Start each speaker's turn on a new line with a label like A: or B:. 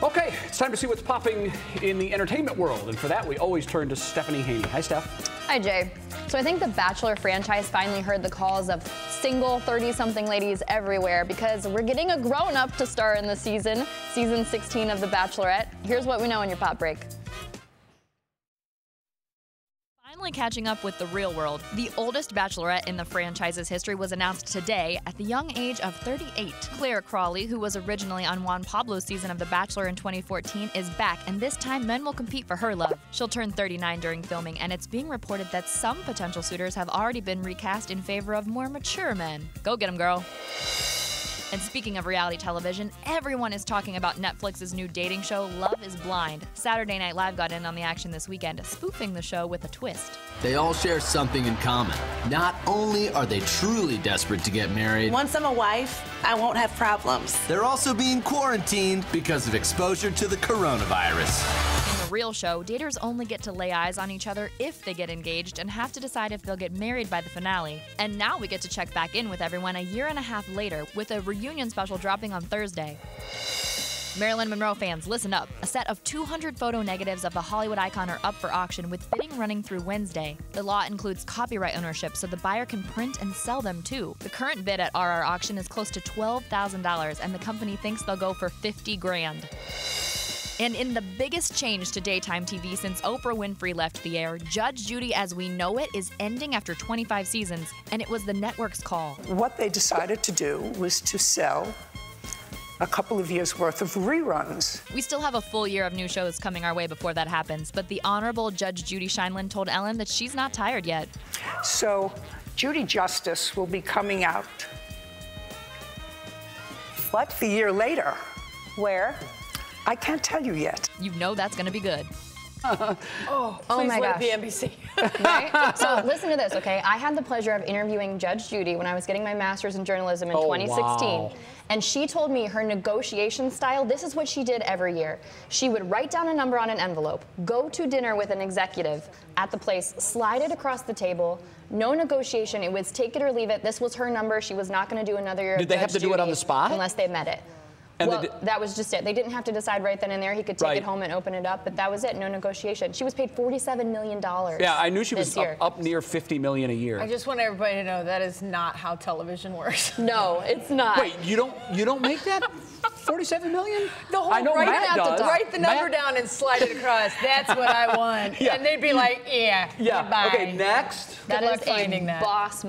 A: Okay, it's time to see what's popping in the entertainment world. And for that, we always turn to Stephanie Haney. Hi, Steph.
B: Hi, Jay. So I think the Bachelor franchise finally heard the calls of single 30-something ladies everywhere because we're getting a grown-up to star in the season, season 16 of The Bachelorette. Here's what we know in your pop break.
C: Finally catching up with the real world, the oldest bachelorette in the franchise's history was announced today at the young age of 38. Clare Crawley, who was originally on Juan Pablo's season of The Bachelor in 2014, is back, and this time men will compete for her love. She'll turn 39 during filming, and it's being reported that some potential suitors have already been recast in favor of more mature men. Go get 'em, girl. And speaking of reality television, everyone is talking about Netflix's new dating show, Love is Blind. Saturday Night Live got in on the action this weekend, spoofing the show with a twist.
D: They all share something in common. Not only are they truly desperate to get married,
E: once I'm a wife, I won't have problems.
D: They're also being quarantined because of exposure to the coronavirus
C: real show, daters only get to lay eyes on each other if they get engaged and have to decide if they'll get married by the finale. And now we get to check back in with everyone a year and a half later with a reunion special dropping on Thursday. Marilyn Monroe fans, listen up. A set of 200 photo negatives of the Hollywood icon are up for auction with bidding running through Wednesday. The law includes copyright ownership so the buyer can print and sell them too. The current bid at RR auction is close to $12,000 and the company thinks they'll go for 50 grand. And in the biggest change to daytime TV since Oprah Winfrey left the air, Judge Judy as we know it is ending after 25 seasons, and it was the network's call.
F: What they decided to do was to sell a couple of years worth of reruns.
C: We still have a full year of new shows coming our way before that happens, but the Honorable Judge Judy Sheindlin told Ellen that she's not tired yet.
F: So, Judy Justice will be coming out. What? The year later.
E: Where?
F: I can't tell you yet.
C: You know that's going to be good.
E: oh, oh my gosh.
B: be NBC. right? So listen to this, okay? I had the pleasure of interviewing Judge Judy when I was getting my master's in journalism in oh, 2016. Wow. And she told me her negotiation style, this is what she did every year. She would write down a number on an envelope, go to dinner with an executive at the place, slide it across the table, no negotiation. It was take it or leave it. This was her number. She was not going to do another year.
A: Did they
B: Judge
A: have to
B: Judy
A: do it on the spot?
B: Unless they met it. And well, that was just it. They didn't have to decide right then and there. He could take right. it home and open it up, but that was it. No negotiation. She was paid $47 million.
A: Yeah, I knew she was up, up, near 50 million a year.
G: I just want everybody to know that is not how television works.
B: No, it's not.
A: Wait, you don't you don't make that? 47 million?
G: The whole I know write, Matt does. write the number Matt. down and slide it across. That's what I want. yeah. And they'd be like, yeah,
A: yeah.
G: Goodbye.
A: Okay, next.
B: That Good is a that. boss